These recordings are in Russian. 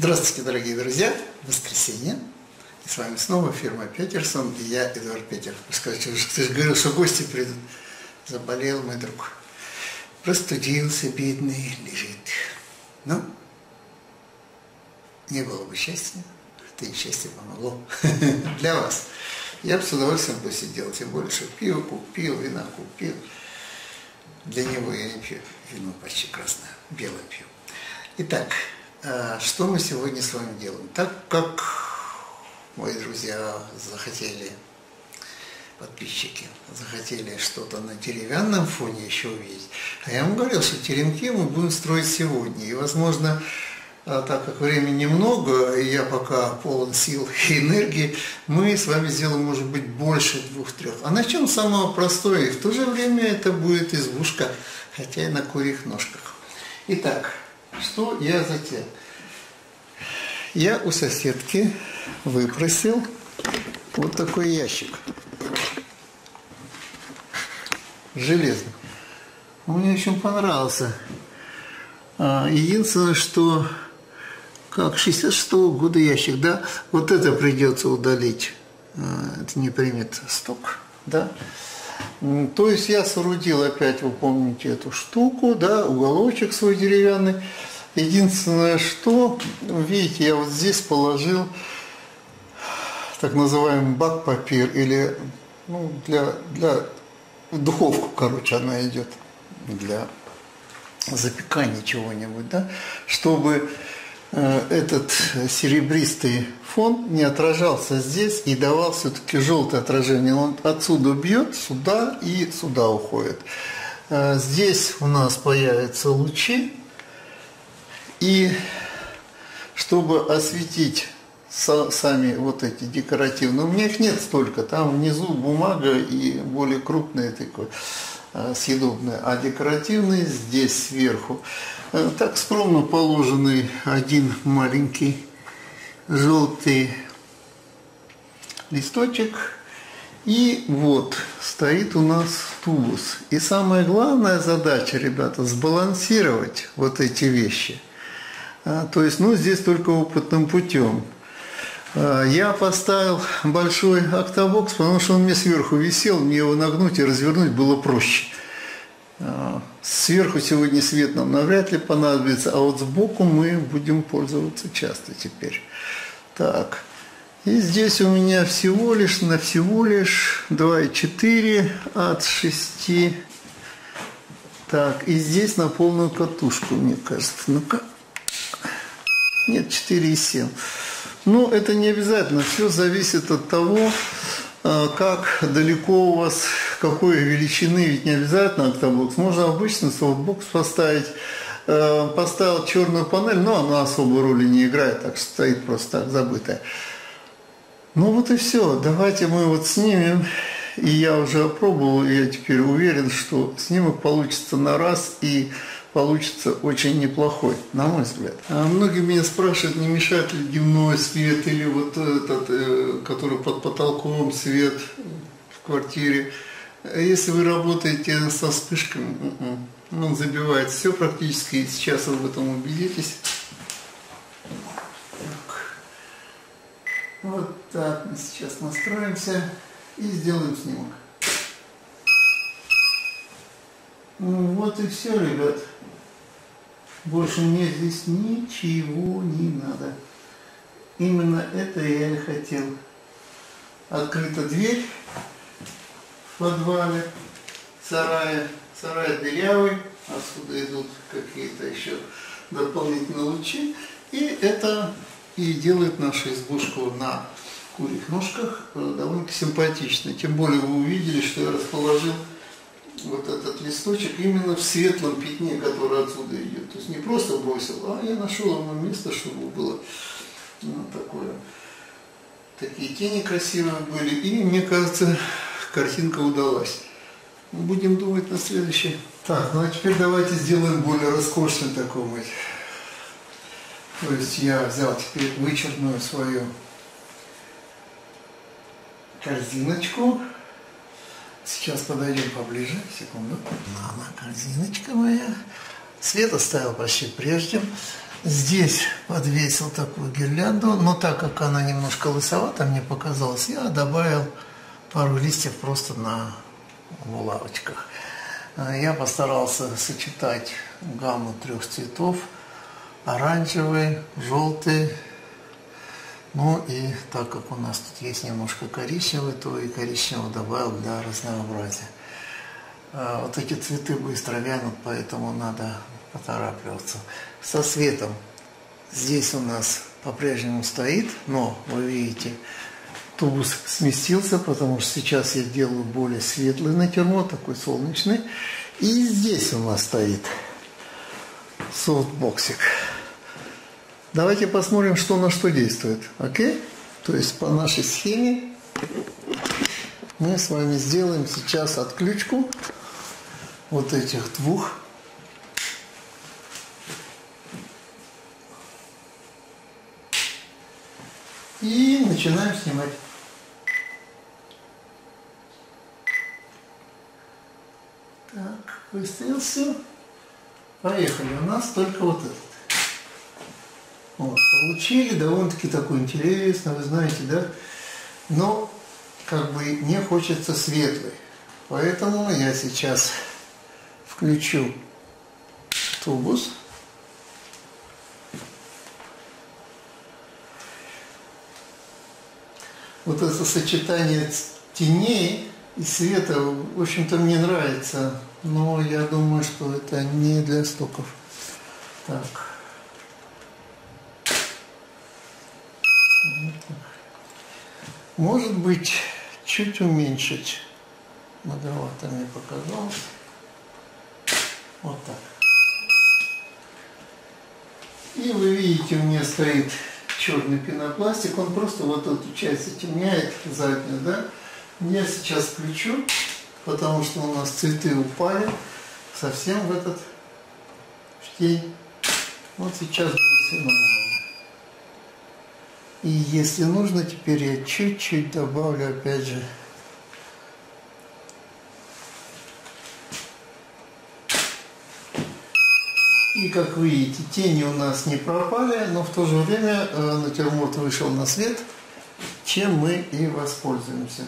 Здравствуйте, дорогие друзья! Воскресенье. И с вами снова фирма Петерсон и я, Эдуард Петер. Скажите, ты же говорил, что гости придут. Заболел мой друг. Простудился, бедный, лежит. Ну, не было бы счастья, это счастье помогло для вас. Я бы с удовольствием посидел, тем что пиво купил, вина купил. Для него я не пью вино почти красное, белое пью. Итак, что мы сегодня с вами делаем? Так как мои друзья захотели, подписчики, захотели что-то на деревянном фоне еще увидеть, а я вам говорил, что теремки мы будем строить сегодня. И, возможно, а, так как времени немного, и я пока полон сил и энергии, мы с вами сделаем, может быть, больше двух-трех. А начнем с самого простого, и в то же время это будет избушка, хотя и на курьих ножках. Итак, что я затем? Я у соседки выпросил вот такой ящик. Железный. Он мне очень понравился. А, единственное, что как 66 -го года ящик, да, вот это придется удалить. А, это не примет сток, да. То есть я соорудил опять, вы помните эту штуку, да, уголочек свой деревянный. Единственное, что, видите, я вот здесь положил так называемый бак-папир или ну, для, для духовку, короче, она идет для запекания чего-нибудь, да, чтобы этот серебристый фон не отражался здесь и давал все-таки желтое отражение. Он отсюда бьет, сюда и сюда уходит. Э, здесь у нас появятся лучи, и чтобы осветить сами вот эти декоративные, у меня их нет столько, там внизу бумага и более крупные такой съедобные, а декоративные здесь сверху. Э, так скромно положенный один маленький желтый листочек. И вот стоит у нас тубус. И самая главная задача, ребята, сбалансировать вот эти вещи – а, то есть, ну, здесь только опытным путем. А, я поставил большой октобокс, потому что он мне сверху висел, мне его нагнуть и развернуть было проще. А, сверху сегодня свет нам навряд ли понадобится, а вот сбоку мы будем пользоваться часто теперь. Так, и здесь у меня всего лишь, на всего лишь 2,4 от 6. Так, и здесь на полную катушку, мне кажется. Ну-ка, нет, 4,7. Ну, это не обязательно. Все зависит от того, а, как далеко у вас, какой величины, ведь не обязательно октобокс. Можно обычно софтбокс поставить. А, поставил черную панель, но она особой роли не играет, так что стоит просто так забытая. Ну вот и все. Давайте мы вот снимем. И я уже опробовал, и я теперь уверен, что снимок получится на раз. И получится очень неплохой, на мой взгляд. А многие меня спрашивают, не мешает ли дневной свет или вот этот, э, который под потолком свет в квартире. Если вы работаете со вспышками, м-м, он забивает все практически, и сейчас вы в этом убедитесь. Вот так мы сейчас настроимся и сделаем снимок. Ну, вот и все, ребят. Больше мне здесь ничего не надо. Именно это я и хотел. Открыта дверь в подвале, сарая. Сарай дырявый, отсюда идут какие-то еще дополнительные лучи. И это и делает нашу избушку на курьих ножках э, довольно симпатичной. Тем более вы увидели, что я расположил вот этот листочек именно в светлом пятне, которое отсюда идет. То есть не просто бросил, а я нашел ему место, чтобы было ну, такое. Такие тени красивые были. И мне кажется, картинка удалась. Будем думать на следующее. Так, ну а теперь давайте сделаем более роскошный такой вот. То есть я взял теперь вычерную свою корзиночку. Сейчас подойдем поближе, секунду. Мама, корзиночка моя. Свет оставил почти прежде. Здесь подвесил такую гирлянду, но так как она немножко лысовата, мне показалось, я добавил пару листьев просто на булавочках. А, я постарался сочетать гамму трех цветов. Оранжевый, желтый. Ну и так как у нас тут есть немножко коричневый, то и коричневый добавил для разнообразия. А, вот эти цветы быстро вянут, поэтому надо поторапливаться. Со светом здесь у нас по-прежнему стоит, но вы видите, тубус сместился, потому что сейчас я делаю более светлый натюрморт, такой солнечный. И здесь у нас стоит софтбоксик. Давайте посмотрим, что на что действует. Окей? То есть по нашей схеме мы с вами сделаем сейчас отключку вот этих двух и начинаем снимать. Так, выставил все. Поехали. У нас только вот этот. Вот, получили довольно-таки такой интересный, вы знаете, да? Но как бы не хочется светлый. Поэтому я сейчас включу тубус. Вот это сочетание теней и света, в общем-то, мне нравится. Но я думаю, что это не для стоков. Так. Может быть, чуть уменьшить. Многовато мне показалось. Вот так. И вы видите, у меня стоит черный пенопластик, он просто вот эту часть затемняет заднюю, да? Я сейчас включу, потому что у нас цветы упали совсем в этот штейн. Вот сейчас будет все нормально. И если нужно, теперь я чуть-чуть добавлю опять же И как вы видите, тени у нас не пропали, но в то же время э, натюрморт вышел на свет, чем мы и воспользуемся.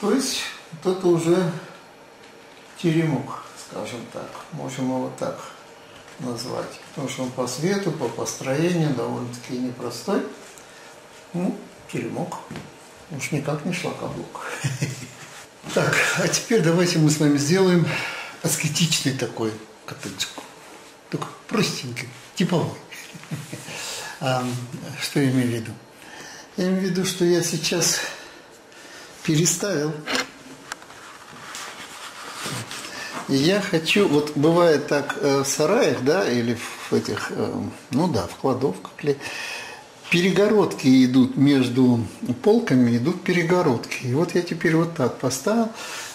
То есть это уже теремок, скажем так. Можем его так назвать. Потому что он по свету, по построению довольно-таки непростой. Ну, теремок. Уж никак не шлакоблок. Так, а теперь давайте мы с вами сделаем аскетичный такой коттеджик только простенький, типовой. А, что я имею в виду? Я имею в виду, что я сейчас переставил. И я хочу, вот бывает так э, в сараях, да, или в этих, э, ну да, в кладовках, перегородки идут между полками, идут перегородки. И вот я теперь вот так поставил.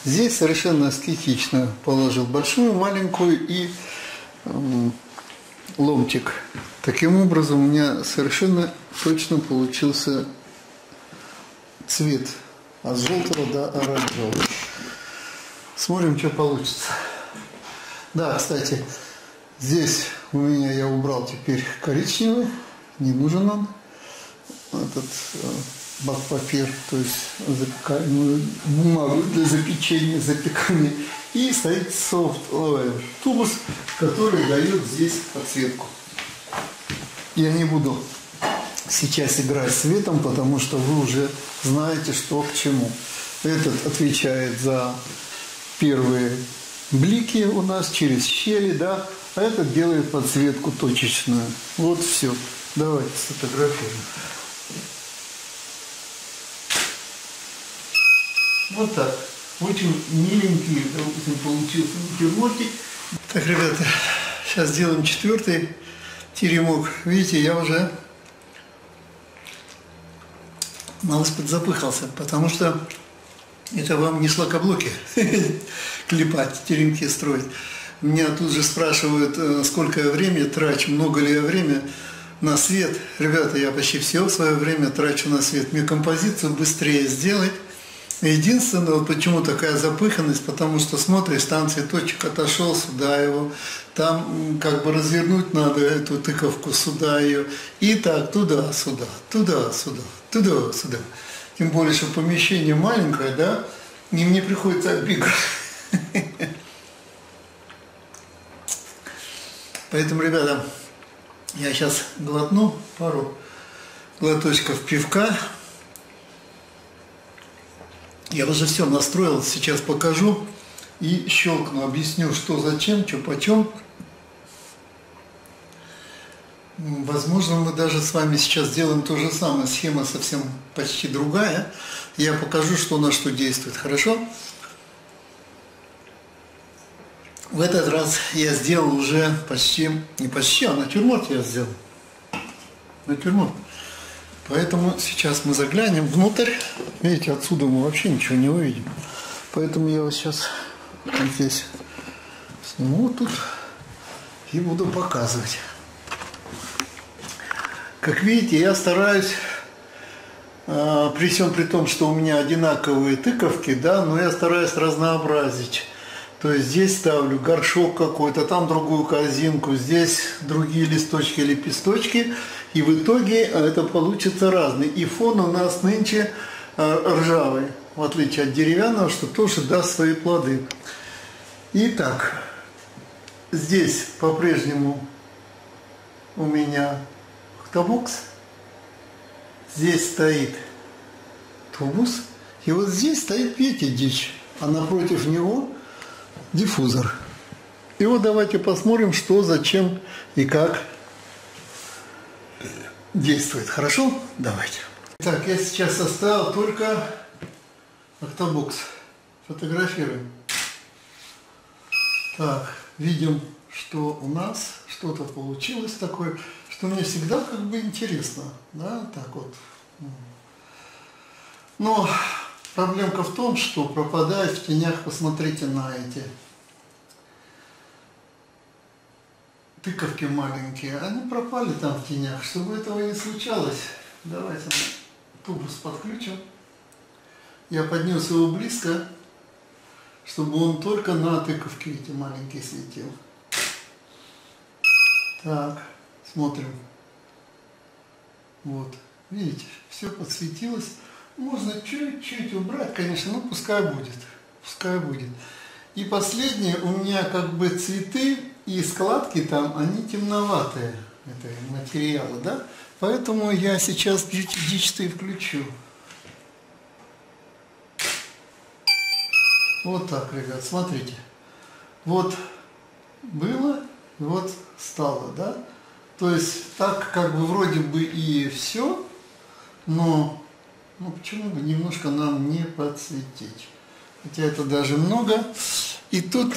Здесь совершенно аскетично положил большую, маленькую и ломтик. Таким образом у меня совершенно точно получился цвет от желтого до оранжевого. Смотрим, что получится. Да, кстати, здесь у меня я убрал теперь коричневый, не нужен он, этот э, бак-папир, то есть запекаемую бумагу для запечения, запекания. И стоит soft oil, тубус, который дает здесь подсветку. Я не буду сейчас играть светом, потому что вы уже знаете, что к чему. Этот отвечает за первые блики у нас через щели, да, а этот делает подсветку точечную. Вот все. Давайте сфотографируем. Вот так. Очень миленький получился натюрмортик. Так, ребята, сейчас сделаем четвертый теремок. Видите, я уже малость подзапыхался, потому что это вам не шлакоблоки клепать, теремки строить. Меня тут же спрашивают, э, сколько я времени трачу, много ли я время на свет. Ребята, я почти все свое время трачу на свет. Мне композицию быстрее сделать, Единственное, вот почему такая запыханность, потому что смотришь, там цветочек отошел, сюда его, там как бы развернуть надо эту тыковку, сюда ее, и так туда-сюда, туда-сюда, туда-сюда. Тем более, что помещение маленькое, да, и мне приходится отбегать. Поэтому, ребята, я сейчас глотну пару глоточков пивка. Я уже все настроил, сейчас покажу и щелкну, объясню, что зачем, что почем. Возможно, мы даже с вами сейчас сделаем то же самое, схема совсем почти другая. Я покажу, что на что действует, хорошо? В этот раз я сделал уже почти, не почти, а натюрморт я сделал. Натюрморт. Поэтому сейчас мы заглянем внутрь. Видите, отсюда мы вообще ничего не увидим. Поэтому я вот сейчас здесь сниму тут и буду показывать. Как видите, я стараюсь, э, при всем при том, что у меня одинаковые тыковки, да, но я стараюсь разнообразить. То есть здесь ставлю горшок какой-то, там другую корзинку, здесь другие листочки, лепесточки. И в итоге это получится разный. И фон у нас нынче э, ржавый, в отличие от деревянного, что тоже даст свои плоды. Итак, здесь по-прежнему у меня автобокс. Здесь стоит тубус. И вот здесь стоит Петя. А напротив него диффузор. И вот давайте посмотрим, что, зачем и как действует. Хорошо? Давайте. Так, я сейчас составил только автобокс. Фотографируем. Так, видим, что у нас что-то получилось такое, что мне всегда как бы интересно. Да, так вот. Но проблемка в том, что пропадает в тенях, посмотрите на эти тыковки маленькие, они пропали там в тенях. Чтобы этого не случалось, давайте тубус подключим. Я поднес его близко, чтобы он только на тыковке эти маленькие светил. Так, смотрим. Вот, видите, все подсветилось. Можно чуть-чуть убрать, конечно, но пускай будет. Пускай будет. И последнее, у меня как бы цветы и складки там, они темноватые, это материалы, да? Поэтому я сейчас дичты включу. Вот так, ребят, смотрите. Вот было, вот стало, да? То есть так как бы вроде бы и все, но ну почему бы немножко нам не подсветить? Хотя это даже много. И тут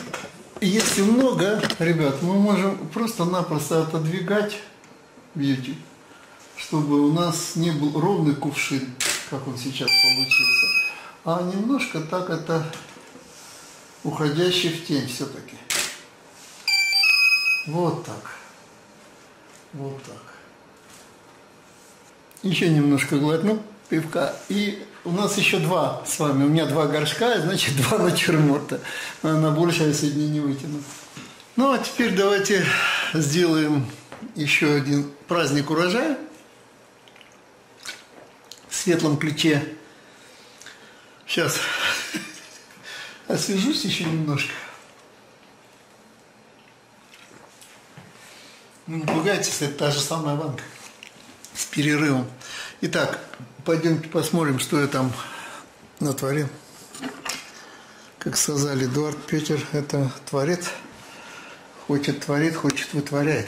если много, ребят, мы можем просто-напросто отодвигать бьюти, чтобы у нас не был ровный кувшин, как он сейчас получился, а немножко так это уходящий в тень все-таки. Вот так. Вот так. Еще немножко глотну пивка. И у нас еще два с вами. У меня два горшка, значит, два натюрморта. На больше я сегодня не вытяну. Ну, а теперь давайте сделаем еще один праздник урожая в светлом ключе. Сейчас освежусь еще немножко. Ну, не пугайтесь, это та же самая банка с перерывом. Итак, пойдемте посмотрим, что я там натворил. Как сказали, Эдуард Петер – это творец. Хочет творит, хочет вытворяет.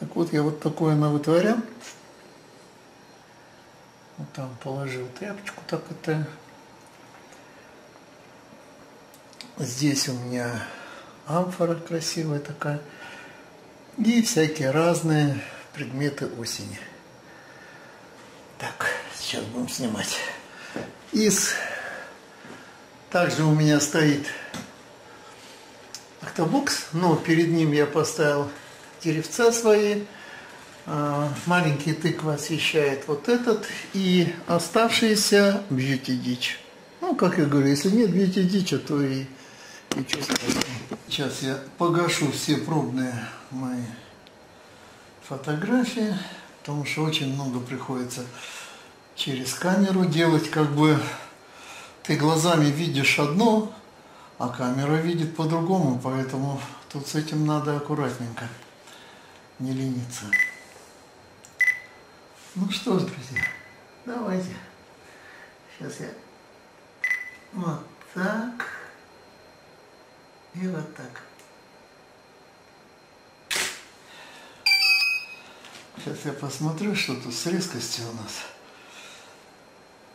Так вот, я вот такое на вытворял. Вот там положил тряпочку, так это. Здесь у меня амфора красивая такая. И всякие разные предметы осени. Так, сейчас будем снимать. Из... Также у меня стоит автобокс, но перед ним я поставил деревца свои. А, маленькие тыквы освещает вот этот и оставшиеся бьюти дичь. Ну, как я говорю, если нет бьете дичи, то и страшного. Сейчас я погашу все пробные мои фотографии, потому что очень много приходится через камеру делать, как бы ты глазами видишь одно, а камера видит по-другому, поэтому тут с этим надо аккуратненько, не лениться. Ну что ж, друзья, давайте. Сейчас я вот так и вот так. Сейчас я посмотрю, что тут с резкостью у нас.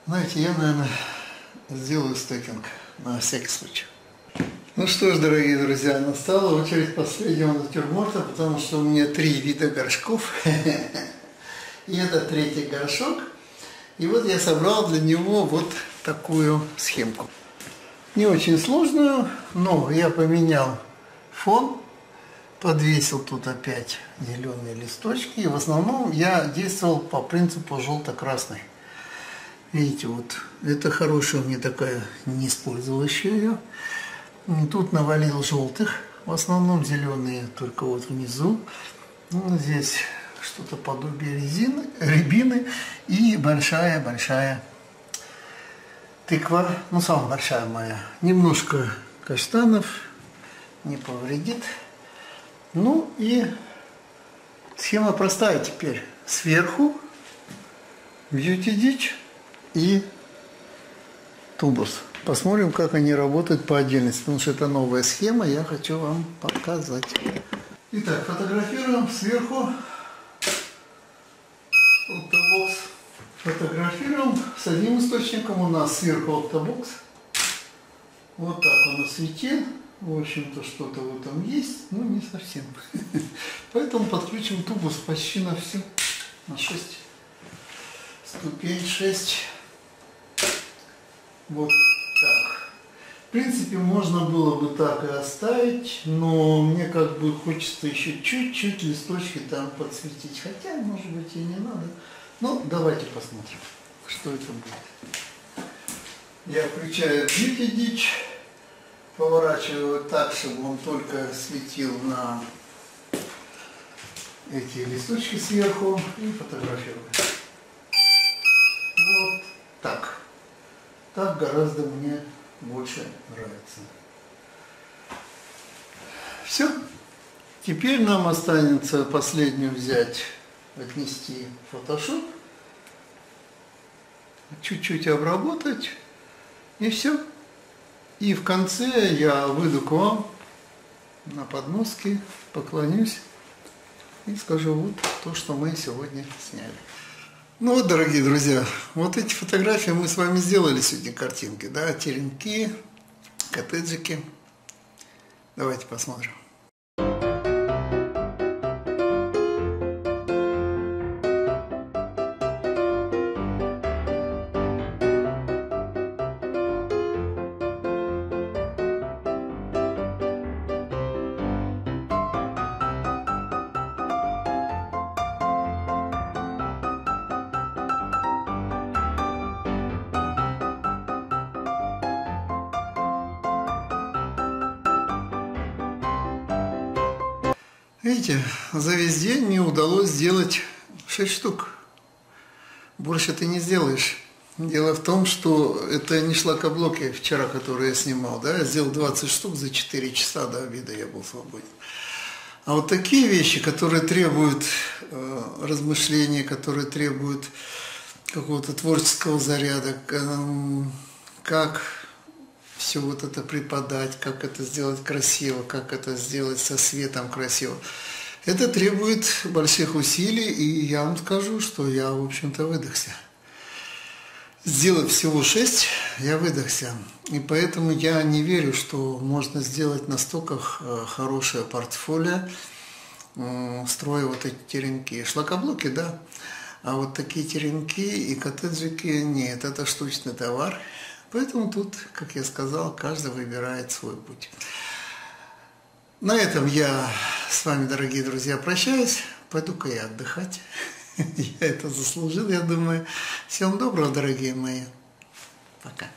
Знаете, я, наверное, сделаю стекинг на всякий случай. Ну что ж, дорогие друзья, настала очередь последнего натюрморта, потому что у меня три вида горшков. И это третий горшок. И вот я собрал для него вот такую схемку. Не очень сложную, но я поменял фон, подвесил тут опять зеленые листочки. И в основном я действовал по принципу желто-красный. Видите, вот это хорошая мне такая, не использовал еще ее. Тут навалил желтых, в основном зеленые только вот внизу. Ну, здесь что-то подобие резины, рябины и большая-большая тыква, ну самая большая моя. Немножко каштанов, не повредит. Ну и схема простая теперь. Сверху бьюти дичь и тубус. Посмотрим, как они работают по отдельности, потому что это новая схема, я хочу вам показать. Итак, фотографируем сверху октобокс. Фотографируем с одним источником, у нас сверху октобокс. Вот так он осветил. В общем-то, что-то в этом есть, но не совсем. Поэтому подключим тубус почти на всю, на 6 ступень 6. Вот так. В принципе, можно было бы так и оставить, но мне как бы хочется еще чуть-чуть листочки там подсветить. Хотя, может быть, и не надо. Ну, давайте посмотрим, что это будет. Я включаю Beauty Ditch, поворачиваю так, чтобы он только светил на эти листочки сверху и фотографирую. Вот так. Так гораздо мне больше нравится. Все. Теперь нам останется последнюю взять, отнести в Photoshop, чуть-чуть обработать, и все. И в конце я выйду к вам на подмостке, поклонюсь и скажу вот то, что мы сегодня сняли. Ну вот, дорогие друзья, вот эти фотографии мы с вами сделали сегодня картинки, да, теремки, коттеджики. Давайте посмотрим. Видите, за весь день мне удалось сделать 6 штук. Больше ты не сделаешь. Дело в том, что это не шлакоблоки вчера, которые я снимал, да, я сделал 20 штук за 4 часа до обеда я был свободен. А вот такие вещи, которые требуют э, размышления, которые требуют какого-то творческого заряда, э, как все вот это преподать, как это сделать красиво, как это сделать со светом красиво. Это требует больших усилий, и я вам скажу, что я, в общем-то, выдохся. Сделав всего шесть, я выдохся. И поэтому я не верю, что можно сделать настолько э, хорошее портфолио, строя вот эти теремки. Шлакоблоки, да, а вот такие теремки и коттеджики, нет, это штучный товар. Поэтому тут, как я сказал, каждый выбирает свой путь. На этом я с вами, дорогие друзья, прощаюсь. Пойду-ка я отдыхать. Я это заслужил, я думаю. Всем доброго, дорогие мои. Пока.